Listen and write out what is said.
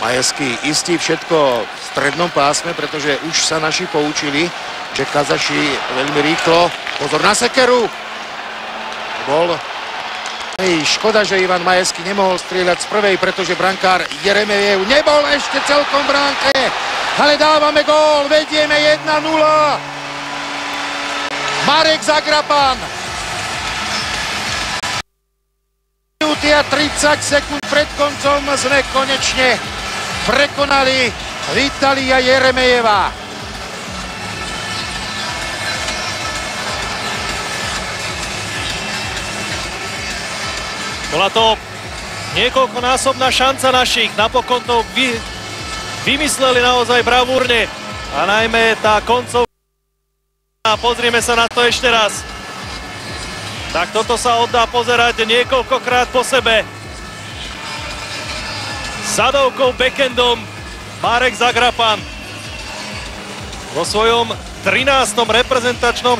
Majesky istí všetko v strednom pásme, pretože už sa naši poučili, že Kazaši veľmi rýchlo. Pozor na sekeru. Bol. Hej, škoda, že Ivan Majesky nemohol strieľať z prvej, pretože brankár Jeremejev nebol ešte celkom v bránke. Ale dávame gól, vedieme 1-0. Marek Zagrapan. Minúty a 30 sekúnd pred koncom sme konečne prekonali Vitalia Jeremejeva. Bola to niekoľkonásobná šanca našich. Napokon to vy, vymysleli naozaj bravúrne. A najmä tá koncov... A pozrieme sa na to ešte raz. Tak toto sa oddá pozerať niekoľkokrát po sebe. Sadovkou, backendom Marek Zagrapan vo svojom 13. reprezentačnom